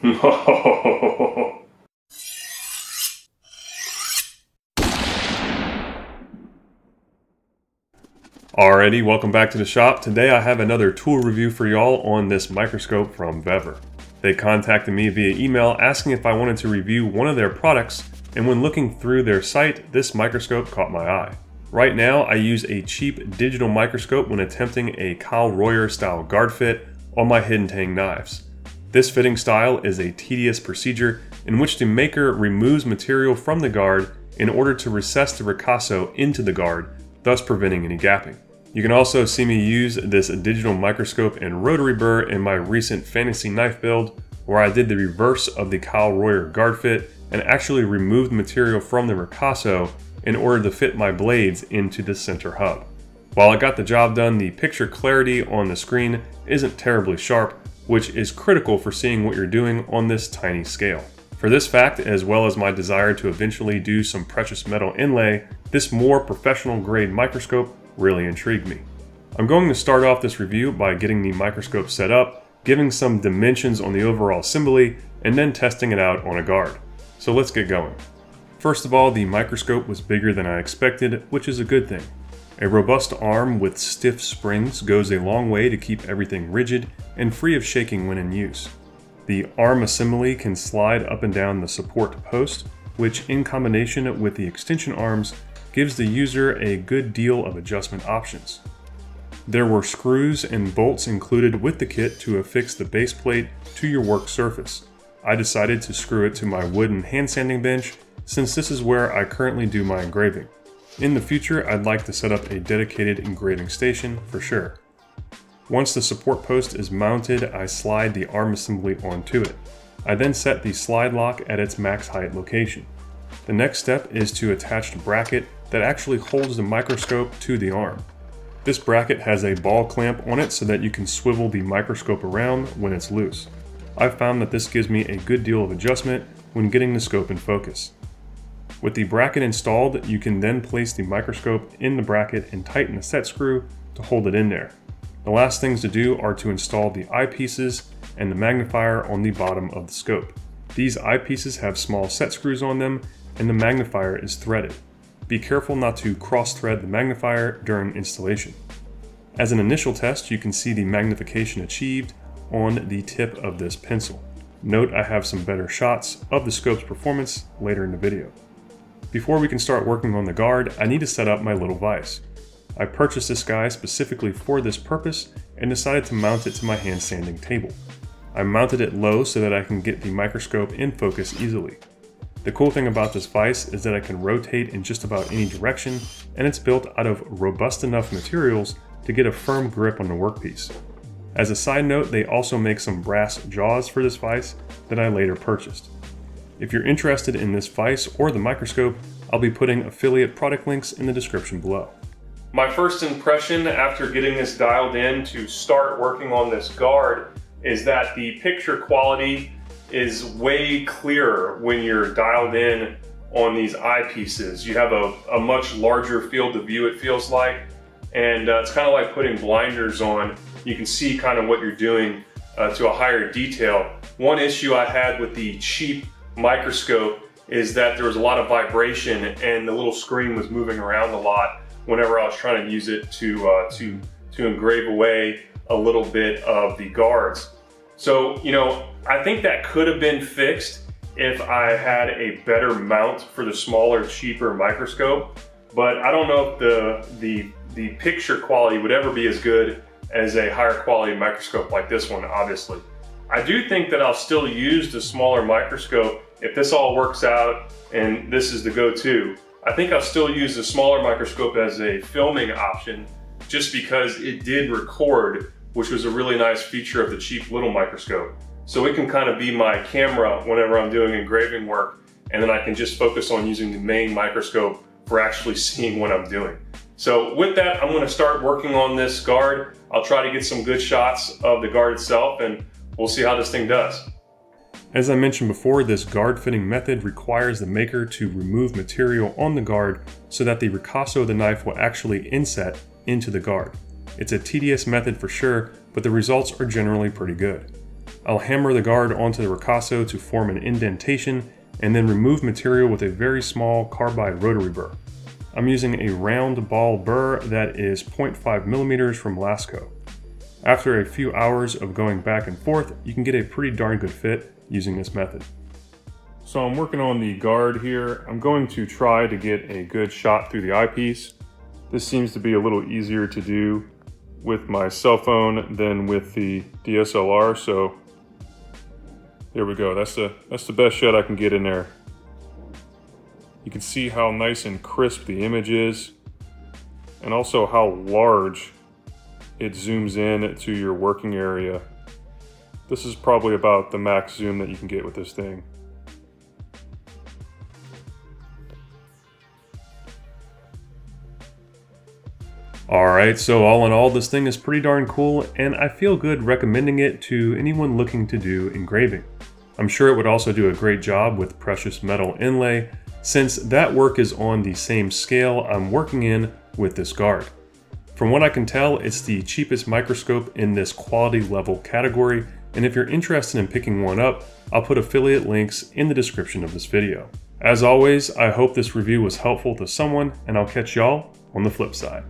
Alrighty, welcome back to the shop. Today I have another tool review for y'all on this microscope from Vevor. They contacted me via email asking if I wanted to review one of their products, and when looking through their site, this microscope caught my eye. Right now, I use a cheap digital microscope when attempting a Kyle Royer style guard fit on my hidden tang knives. This fitting style is a tedious procedure in which the maker removes material from the guard in order to recess the ricasso into the guard thus preventing any gapping. You can also see me use this digital microscope and rotary burr in my recent fantasy knife build where I did the reverse of the Kyle Royer guard fit and actually removed material from the ricasso in order to fit my blades into the center hub. While I got the job done, the picture clarity on the screen isn't terribly sharp, which is critical for seeing what you're doing on this tiny scale. For this fact, as well as my desire to eventually do some precious metal inlay, this more professional grade microscope really intrigued me. I'm going to start off this review by getting the microscope set up, giving some dimensions on the overall assembly, and then testing it out on a guard. So let's get going. First of all, the microscope was bigger than I expected, which is a good thing. A robust arm with stiff springs goes a long way to keep everything rigid and free of shaking when in use. The arm assembly can slide up and down the support post, which in combination with the extension arms gives the user a good deal of adjustment options. There were screws and bolts included with the kit to affix the base plate to your work surface. I decided to screw it to my wooden hand sanding bench since this is where I currently do my engraving. In the future, I'd like to set up a dedicated engraving station for sure. Once the support post is mounted, I slide the arm assembly onto it. I then set the slide lock at its max height location. The next step is to attach the bracket that actually holds the microscope to the arm. This bracket has a ball clamp on it so that you can swivel the microscope around when it's loose. I've found that this gives me a good deal of adjustment when getting the scope in focus. With the bracket installed, you can then place the microscope in the bracket and tighten the set screw to hold it in there. The last things to do are to install the eyepieces and the magnifier on the bottom of the scope. These eyepieces have small set screws on them and the magnifier is threaded. Be careful not to cross thread the magnifier during installation. As an initial test, you can see the magnification achieved on the tip of this pencil. Note I have some better shots of the scope's performance later in the video. Before we can start working on the guard, I need to set up my little vise. I purchased this guy specifically for this purpose and decided to mount it to my hand sanding table. I mounted it low so that I can get the microscope in focus easily. The cool thing about this vise is that I can rotate in just about any direction and it's built out of robust enough materials to get a firm grip on the workpiece. As a side note, they also make some brass jaws for this vise that I later purchased. If you're interested in this vise or the microscope, I'll be putting affiliate product links in the description below. My first impression after getting this dialed in to start working on this guard is that the picture quality is way clearer when you're dialed in on these eyepieces. You have a, a much larger field of view, it feels like, and uh, it's kind of like putting blinders on. You can see kind of what you're doing uh, to a higher detail. One issue I had with the cheap microscope is that there was a lot of vibration and the little screen was moving around a lot whenever I was trying to use it to, uh, to, to engrave away a little bit of the guards. So, you know, I think that could have been fixed if I had a better mount for the smaller, cheaper microscope. But I don't know if the, the, the picture quality would ever be as good as a higher quality microscope like this one, obviously. I do think that I'll still use the smaller microscope if this all works out and this is the go-to. I think I'll still use the smaller microscope as a filming option just because it did record, which was a really nice feature of the cheap little microscope. So it can kind of be my camera whenever I'm doing engraving work, and then I can just focus on using the main microscope for actually seeing what I'm doing. So with that, I'm gonna start working on this guard. I'll try to get some good shots of the guard itself, and we'll see how this thing does. As I mentioned before, this guard fitting method requires the maker to remove material on the guard so that the ricasso of the knife will actually inset into the guard. It's a tedious method for sure, but the results are generally pretty good. I'll hammer the guard onto the Ricasso to form an indentation and then remove material with a very small carbide rotary burr. I'm using a round ball burr that is 0.5 millimeters from Lasco. After a few hours of going back and forth, you can get a pretty darn good fit using this method. So I'm working on the guard here. I'm going to try to get a good shot through the eyepiece. This seems to be a little easier to do with my cell phone than with the DSLR, so there we go. That's the, that's the best shot I can get in there. You can see how nice and crisp the image is, and also how large it zooms in to your working area. This is probably about the max zoom that you can get with this thing. Alright, so all in all, this thing is pretty darn cool, and I feel good recommending it to anyone looking to do engraving. I'm sure it would also do a great job with precious metal inlay, since that work is on the same scale I'm working in with this guard. From what I can tell, it's the cheapest microscope in this quality level category, and if you're interested in picking one up, I'll put affiliate links in the description of this video. As always, I hope this review was helpful to someone, and I'll catch y'all on the flip side.